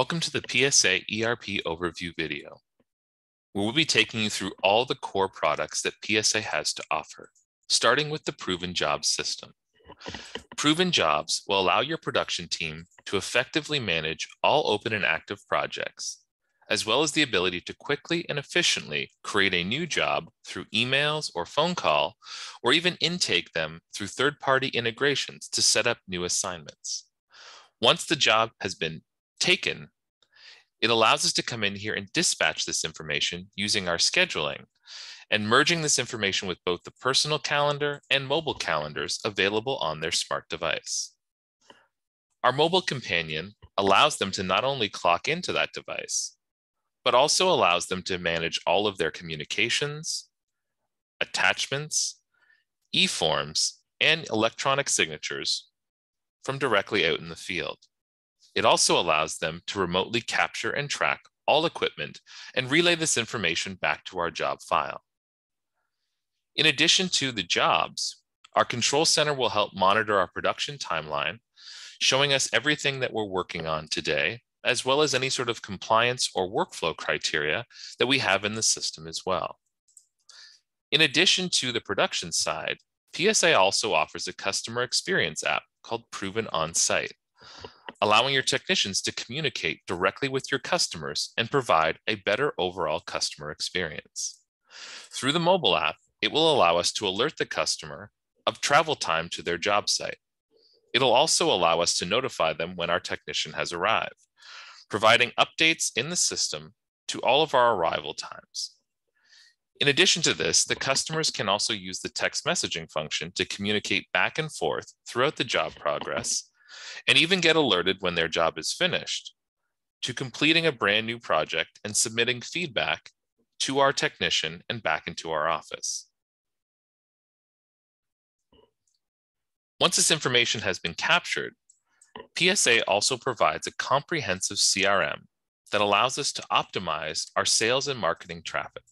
Welcome to the PSA ERP overview video, where we'll be taking you through all the core products that PSA has to offer, starting with the Proven Jobs system. Proven Jobs will allow your production team to effectively manage all open and active projects, as well as the ability to quickly and efficiently create a new job through emails or phone call, or even intake them through third-party integrations to set up new assignments. Once the job has been taken, it allows us to come in here and dispatch this information using our scheduling and merging this information with both the personal calendar and mobile calendars available on their smart device. Our mobile companion allows them to not only clock into that device, but also allows them to manage all of their communications, attachments, e-forms, and electronic signatures from directly out in the field. It also allows them to remotely capture and track all equipment and relay this information back to our job file. In addition to the jobs, our control center will help monitor our production timeline, showing us everything that we're working on today, as well as any sort of compliance or workflow criteria that we have in the system as well. In addition to the production side, PSA also offers a customer experience app called Proven On Site allowing your technicians to communicate directly with your customers and provide a better overall customer experience. Through the mobile app, it will allow us to alert the customer of travel time to their job site. It'll also allow us to notify them when our technician has arrived, providing updates in the system to all of our arrival times. In addition to this, the customers can also use the text messaging function to communicate back and forth throughout the job progress and even get alerted when their job is finished, to completing a brand new project and submitting feedback to our technician and back into our office. Once this information has been captured, PSA also provides a comprehensive CRM that allows us to optimize our sales and marketing traffic.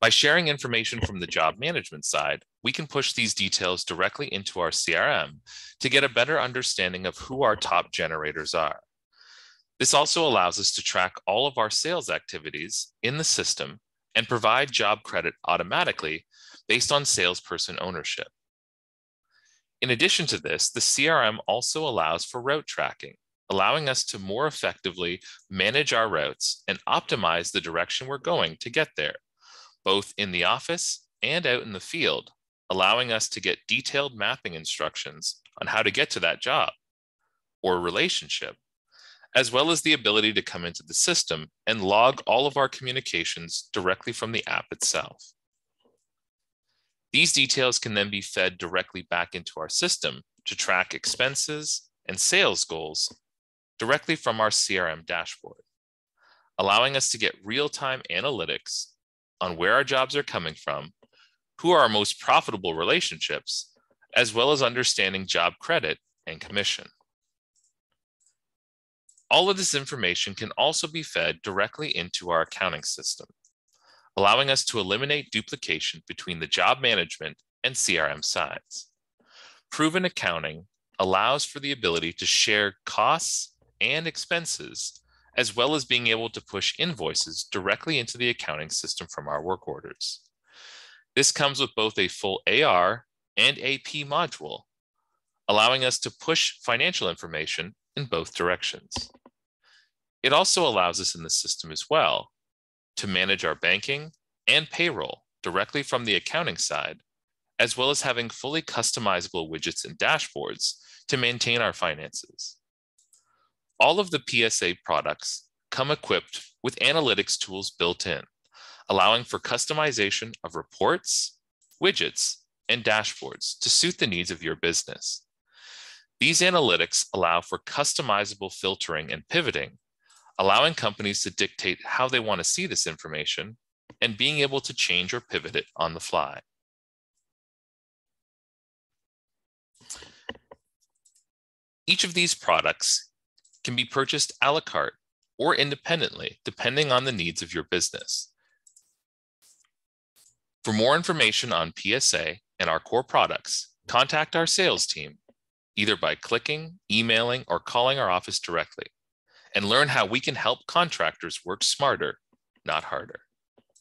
By sharing information from the job management side, we can push these details directly into our CRM to get a better understanding of who our top generators are. This also allows us to track all of our sales activities in the system and provide job credit automatically based on salesperson ownership. In addition to this, the CRM also allows for route tracking, allowing us to more effectively manage our routes and optimize the direction we're going to get there both in the office and out in the field, allowing us to get detailed mapping instructions on how to get to that job or relationship, as well as the ability to come into the system and log all of our communications directly from the app itself. These details can then be fed directly back into our system to track expenses and sales goals directly from our CRM dashboard, allowing us to get real-time analytics on where our jobs are coming from, who are our most profitable relationships, as well as understanding job credit and commission. All of this information can also be fed directly into our accounting system, allowing us to eliminate duplication between the job management and CRM sides. Proven accounting allows for the ability to share costs and expenses as well as being able to push invoices directly into the accounting system from our work orders. This comes with both a full AR and AP module, allowing us to push financial information in both directions. It also allows us in the system as well to manage our banking and payroll directly from the accounting side, as well as having fully customizable widgets and dashboards to maintain our finances. All of the PSA products come equipped with analytics tools built in, allowing for customization of reports, widgets, and dashboards to suit the needs of your business. These analytics allow for customizable filtering and pivoting, allowing companies to dictate how they want to see this information and being able to change or pivot it on the fly. Each of these products can be purchased a la carte or independently, depending on the needs of your business. For more information on PSA and our core products, contact our sales team either by clicking, emailing, or calling our office directly. and learn how we can help contractors work smarter, not harder.